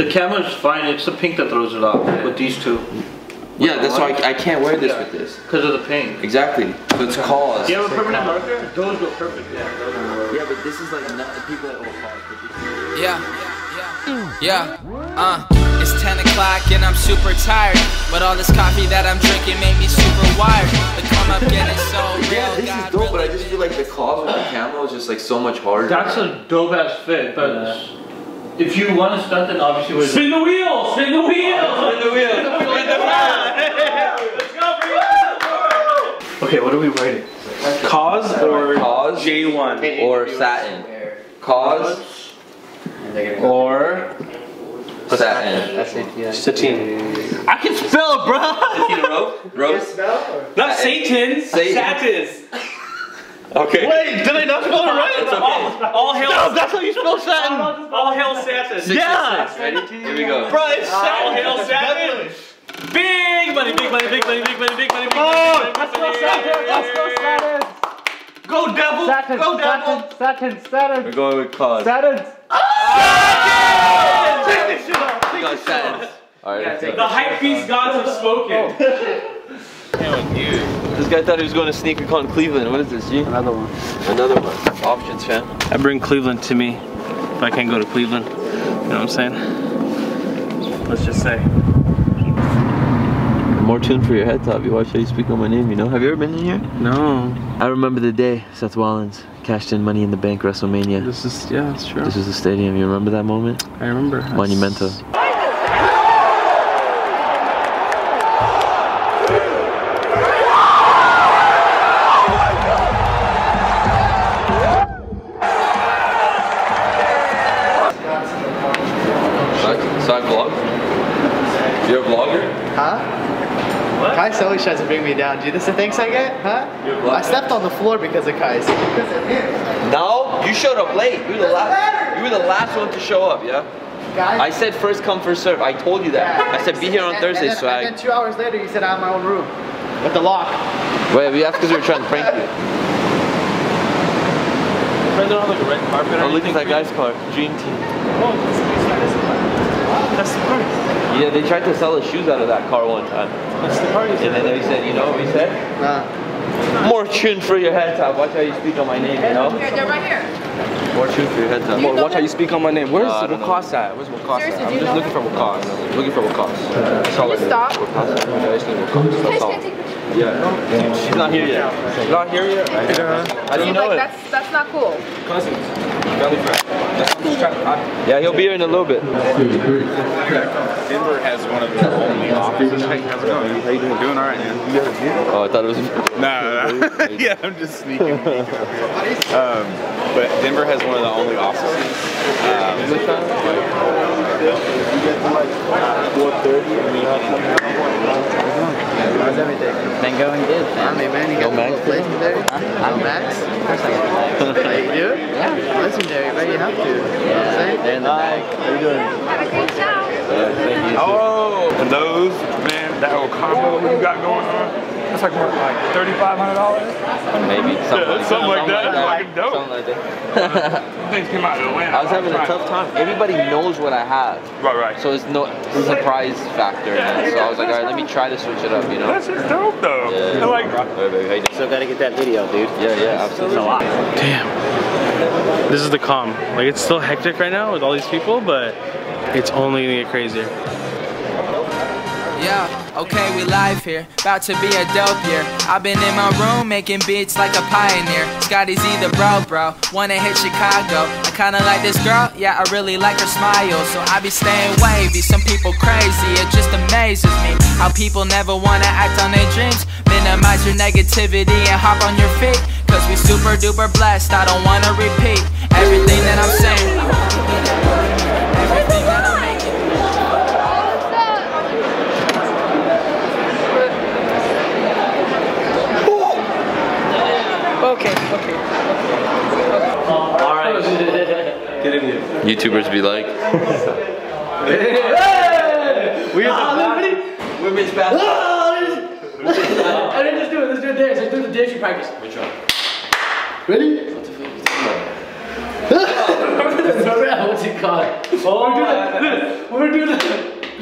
The camera's fine. It's the pink that throws it off with these two. Yeah, that's why I, I can't wear this with this. Because of the pink. Exactly. So it's cause. Do you have a permanent marker? Those go perfect. Yeah, those. Yeah, but this is like not the people that will cause. Yeah, yeah, yeah. Uh, it's 10 o'clock and I'm super tired. But all this coffee that I'm drinking made me super wired. The come up getting so real. Yeah, this is God dope, but I just feel like the cause with the camera is just like so much harder. That's a dope ass fit, but if you want to stunt, then obviously we're Spin the wheel! Spin the wheel! Spin the wheel. Let's go! Okay, what are we writing? Cause or Cause J1? or satin. Cause Or satin. Satine. I can spell, bro. Rose. Not Satan, Satan. Satis. Okay. Wait, did I not spell it right? It's All, all hail, No, that's how you spell satin. all hail Satis. Yeah. Ready? Here we go. Bro, it's All hail Satin. Big money, big money, big money, big money, big money, big money. Oh, big let's money, go big money. Satin, let's go Satin. Go devil. Satin, Go devil. satin, satin, satin, We're going with cause. satin. Ah! Check this shit out. We got satin. Alright, let's. The hype beast gods have spoken. This guy thought he was going to sneak sneaker con Cleveland. What is this, G? Another one. Another one. Options fan. I bring Cleveland to me if I can't go to Cleveland. You know what I'm saying? Let's just say. More tune for your head top. You watch how you speak on my name, you know? Have you ever been in here? No. I remember the day Seth Rollins cashed in Money in the Bank WrestleMania. This is, yeah, that's true. This was the stadium. You remember that moment? I remember. Monumental. Kai always tries to bring me down. Dude, this the thanks I get? Huh? I stepped on the floor because of Kai. Because of him. No, you showed up late. You were the last. You were the last one to show up. Yeah. Guys. I said first come first serve. I told you that. I said be here on And- Thursday, and then, swag. And then two hours later, you said I have my own room with the lock. Wait, we asked because we were trying to prank you. Friends don't have like a red carpet or Oh, look at that guy's car. Dream team. Oh, that's the party. Yeah, they tried to sell his shoes out of that car one time. That's the party. And then they said, you know what we said? Nah. More tune for your head top. Watch how you speak on my name, you know? Here, they're right here. More tune for your head top. You Watch how you speak on my name. Where's No, I don't know. Wakas at? Where's Wakas at? I'm just looking for Wakas. Looking uh, for Wakas. That's all I Can you stop? Wakas. I just need Wakas. That's all. can't take pictures. Yeah. She's not here yet. Not here yet? How do you know like, it? That's that's not cool. Cousins. Family friend. That's I'm just trying to. I- Yeah, he'll be here in a little bit. Denver has one of the only offices. Hey, how's it going? How you doing? Doing all right, man. Oh, I thought it was. No, no, no. yeah, I'm just sneaking. um, but Denver has one of the only offices. Um, How's everything? Been going good, I mean, man, you got Max? the legendary. Huh? No Max? Of course I got Max. you do? Yeah. Legendary, but you have to. You know what I'm Yeah, saying? they're in the bag. How you doing? Have a great show. Uh, oh, and those, man, that whole combo you got going on, that's like worth like $3,500. Maybe. Something, Yeah, something like that. that. Fucking dope. Something like that. Things came out of Atlanta. I was having a tough time. Everybody knows what I have. Right, right. So it's no surprise factor in it. So I was like, all right, let me try to switch it up, you know? That's just dope, though. Yeah. And like, Alright, baby, how you doing? Still gotta get that video, dude. Yeah, yeah, absolutely. Damn. This is the calm. Like it's still hectic right now with all these people, but it's only gonna get crazier. Yeah, okay, we live here. About to be a dope year. I've been in my room making beats like a pioneer. Scotty's either bro, bro. Wanna hit Chicago. I kinda like this girl, yeah, I really like her smile. So I be staying wavy. Some people crazy, it just amazes me how people never wanna act on their dreams. Minimize your negativity and hop on your feet. Cause we super duper blessed, I don't wanna repeat everything that I'm saying. Everything that I'm making. Okay, okay. YouTubers be like. We're the Women's basketball. I didn't just do it. Let's do a dance. Let's do the dance you practice. Which one? Ready? What's it called? Oh, we're doing this. We're doing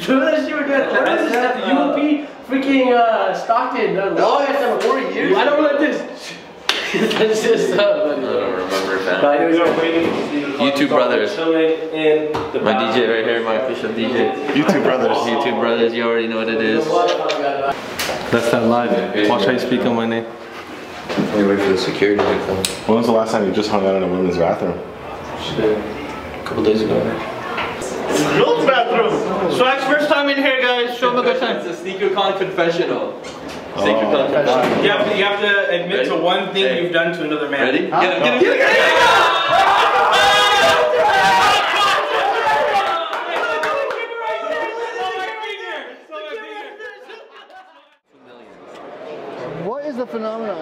Remember that shit we did at the at the UOP freaking uh, Stockton? Uh, long ass time four years. I don't like this. That's just uh, I don't remember that. I know it's- YouTube brothers. in the My DJ right here, my official DJ. YouTube brothers. YouTube brothers, you already know what it is. That's that live. Watch how you speak on my name. We wait for the security to come. When was the last time you just hung out in a women's bathroom? A couple days ago. Girls bathroom. Swag's first time in here, guys. Show him a good time. It's a sneaker con confessional. Oh. Sneaker con confessional. You have to, you have to admit Ready? to one thing Hey. you've done to another man. Ready? Get him, get him, get him, get him! What is the phenomenon here?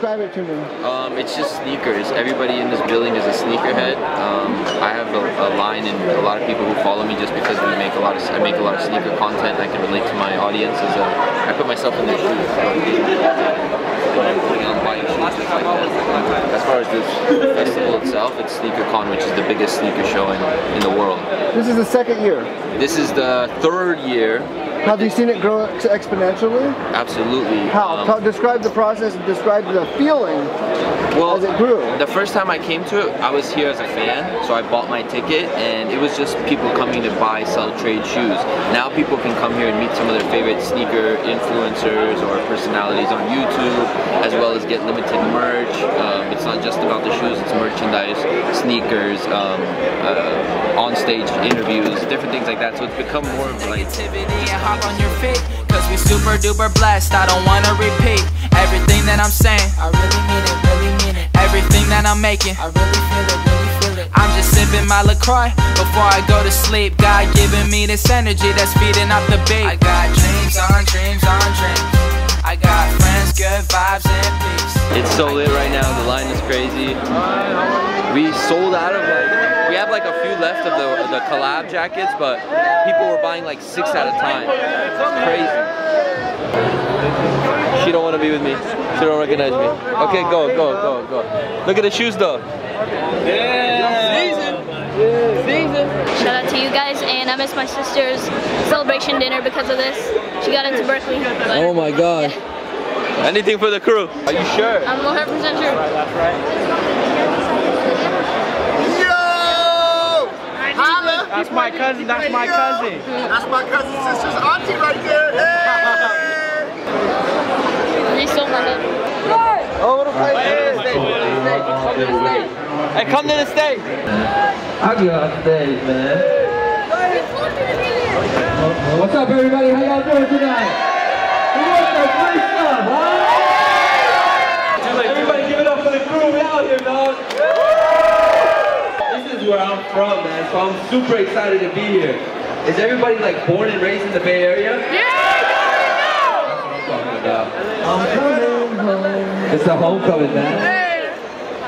Describe it to me. Um, it's just sneakers. Everybody in this building is a sneakerhead. Um, I have a, a line and a lot of people who follow me just because we make a lot of I make a lot of sneaker content. I can relate to my audience as a I put myself in their shoes. Putting on bike shoes, things like that. As far as this festival itself, it's SneakerCon, which is the biggest sneaker show in, in the world. This is the second year. This is the third year. Have you seen it grow exponentially? Absolutely. How? Um, describe the process describe the feeling well, as it grew. The first time I came to it, I was here as a fan, so I bought my ticket, and it was just people coming to buy, sell, trade shoes. Now people can come here and meet some of their favorite sneaker influencers or personalities on YouTube, as well as get limited merch. Um, it's not just about the shoes; it's merchandise, sneakers, um, uh, on-stage interviews, different things like that. So it's become more of like Activity hop on your feet. Cause we super duper blessed. I don't wanna repeat everything that I'm saying. I really mean it, really mean it. Everything that I'm making. I really feel it, really feel it. I'm just sipping my LaCroix before I go to sleep. God giving me this energy that's feeding up the beat. I got dreams on dreams on dreams. I got friends, good vibes, and peace. It's so lit right now. The line is crazy. We sold out of like we have like a few left of the the collab jackets, but people were buying like six at a time. It's crazy. She don't want to be with me. She don't recognize me. Okay, go, go, go, go. Look at the shoes though. Yeah. Shout out to you guys, and I missed my sister's celebration dinner because of this. She got into Berkeley. but- Oh my god. Anything for the crew? Are you sure? I'm 100% sure. Right, that's right. Yo! Holla. That's my cousin. That's my cousin. That's my cousin sister's auntie right there. They stole my head. Oh, what a place. Hey, come to the stage. I'll get on stage, man. What's up, everybody? How y'all doing tonight? Who wants some free stuff, huh? Everybody give it up for the crew. We out here, dog. This is where I'm from, man, so I'm super excited to be here. Is everybody like born and raised in the Bay Area? Yeah! That's what I'm talking about. I'm coming home. It's a homecoming, man.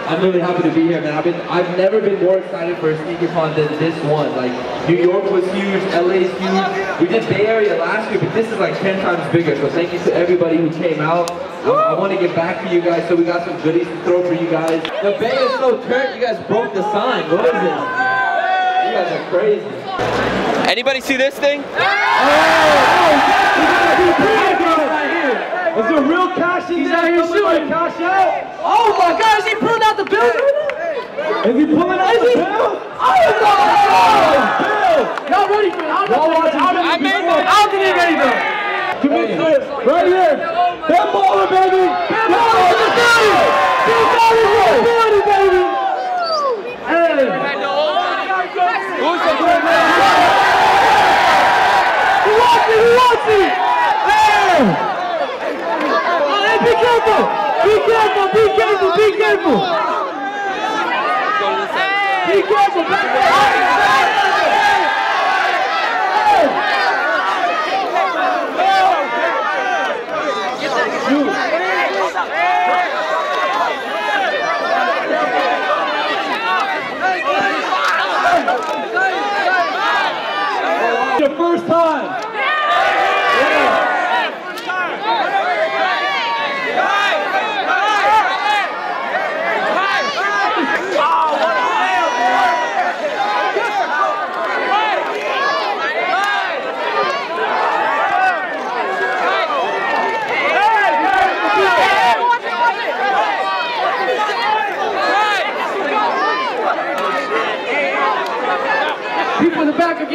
I'm really happy to be here, man. I've been, I've never been more excited for a SneakerCon than this one. Like, New York was huge, LA LA's huge. We did Bay Area last year, but this is like 10 times bigger. So thank you to everybody who came out. Um, I, I want to get back to you guys, so we got some goodies to throw for you guys. The Bay is so turned, you guys broke the sign. What is this? You guys are crazy. Anybody see this thing? Oh, Is there real cash in there? He's shooting. cash out? Oh my God, is he pulling out the bills? Is he pulling out the bills? Oh my God! Y'all ready for it? I'm not ready. I made it. I ready though. Commit to it. Right here. Ben Baller, baby. Ben Baller in the building. Baller in the building, baby. Hey. Who's the great man? Who wants it? Who wants it? Hey! Be careful! Be careful! Be careful! Be careful! Be careful! Back Your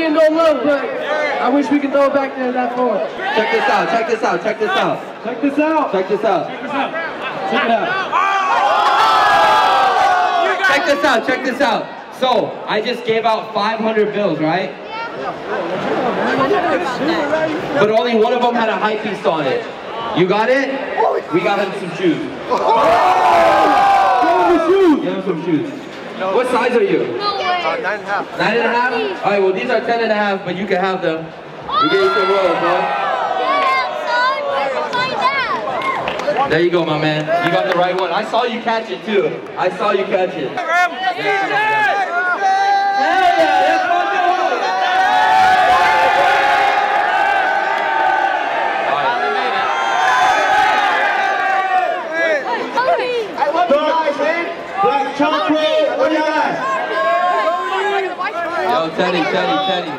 no love, but I wish we could throw it back there that far. Check this out, check this out, check this out. Check this out. Check this out. Check it out. Check this out, check this out. So, I just gave out 500 bills, right? But only one of them had a high piece on it. You got it? We got him some shoes. Give him some shoes. What size are you? No way. Uh, nine and a half. Nine and a half? All right, well, these are ten and a half, but you can have them. We gave you some royals, boy. There you go, my man. You got the right one. I saw you catch it, too. I saw you catch it. Hell yeah, let's go do it. I love you guys, man. Black chocolate. What do you got? Yo, Teddy, Teddy, Teddy.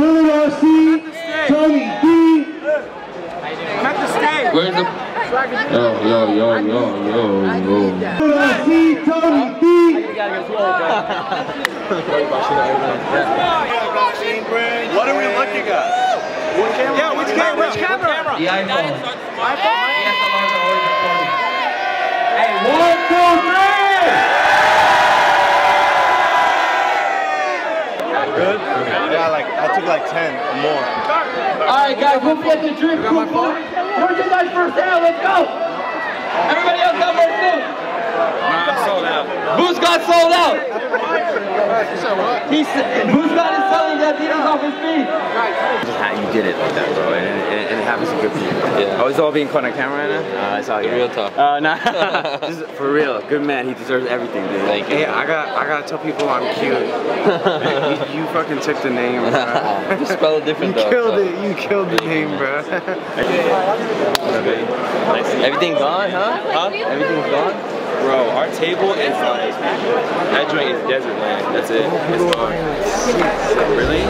Billy RC, Tony D. Where's the... Yo, yo, yo, yo, yo, yo. Billy RC, Tony D. What are we looking at? Yeah, which camera? Which camera? The iPhone. iPhone? Yes, the larger always recording. Hey, one, two, three! Good? Yeah, like, I took like 10 or more. Alright guys, we'll get the drink. Got my phone? Where's your guys first down? Let's go! Everybody else got more food? Nah, I'm sold out. Boost got sold out! He's, Boost got his selling that Adidas off his feet. Just how you did it like that, bro, and, and, and it happens to good for you. Yeah. Oh, it's all being caught on camera right now? Uh, it's all good. Real talk. Uh, nah. This is for real. Good man. He deserves everything, dude. Thank you. Hey, I got I gotta tell people I'm cute. you, you fucking took the name, bro. Just spell it different You though. killed so. it. You killed the name, bro. Everything gone, huh? Huh? Everything's gone? Bro, our table is like, that joint is desert land. That's it. It's gone. Really?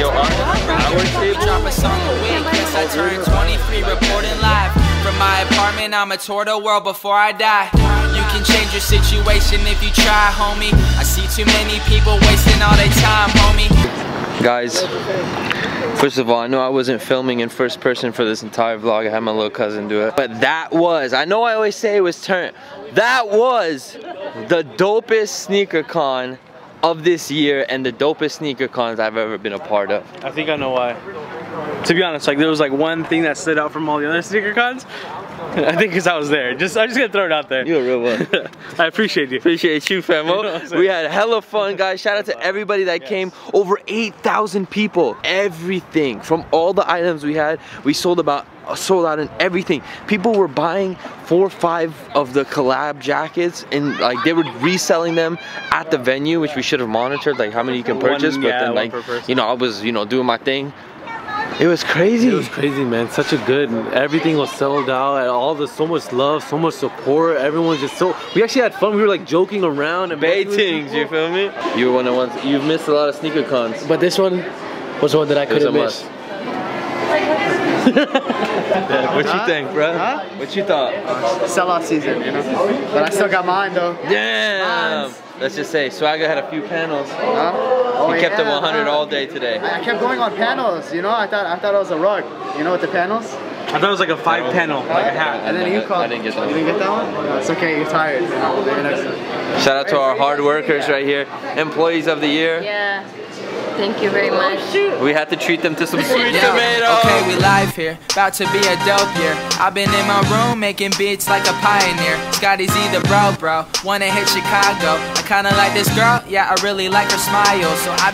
Yo, our, our table. Drop a song a week, yes I turned 23 reporting live From my apartment, I'ma tour the world before I die You can change your situation if you try, homie I see too many people wasting all their time, homie Guys, first of all, I know I wasn't filming in first person for this entire vlog. I had my little cousin do it. But that was, I know I always say it was turn, that was the dopest sneaker con of this year and the dopest sneaker cons I've ever been a part of. I think I know why. To be honest, like there was like one thing that stood out from all the other sneaker cons. I think because I was there. Just I'm just gonna throw it out there. You're a real one. I appreciate you. Appreciate you, You know what famo. I'm we had hella fun, guys. Shout out to everybody that came. Over 8,000 people. Everything from all the items we had, we sold about uh, sold out in everything. People were buying four or five of the collab jackets and like they were reselling them at the venue, which we should have monitored, like how many you can One- purchase. but then like you know, I was you know doing my thing. It was crazy. It was crazy, man. Such a good. Everything was sold out, and all the so much love, so much support. Everyone's just so. We actually had fun. We were like joking around and messing with Baitings, you feel me? You were one of the ones. You've missed a lot of sneaker cons. But this one was one that I It was a couldn't miss. must. What you think, bro? Huh? What you thought? Sellout season, you know. But I still got mine though. Damn. Let's just say Swagger had a few panels. Huh? Oh, he kept them yeah, 100 all day today. I I kept going on panels, you know. I thought I thought it was a rug, you know, with the panels. I thought it was like a five panel, like a hat. And then you called. I didn't get that You didn't get that one? No, it's okay. You're tired. You know, maybe next time. Shout out to our hard workers right here, employees of the year. Yeah. Thank you very much. Oh, we had to treat them to some sweet Yo, tomatoes. Okay, we live here, about to be a dope year. I've been in my room making beats like a pioneer. Scotty's either bro, bro, wanna hit Chicago. I kinda like this girl, yeah, I really like her smile, so I be